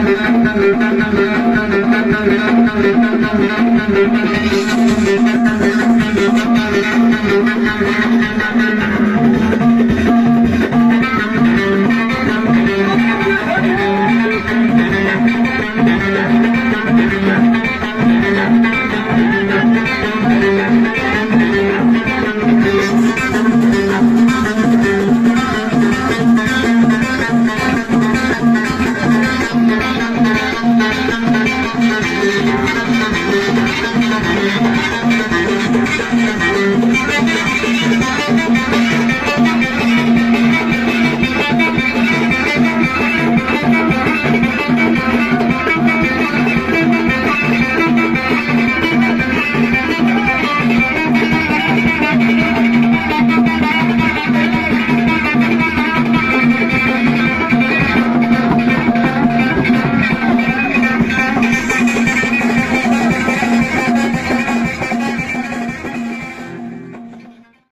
tan tan Thank you.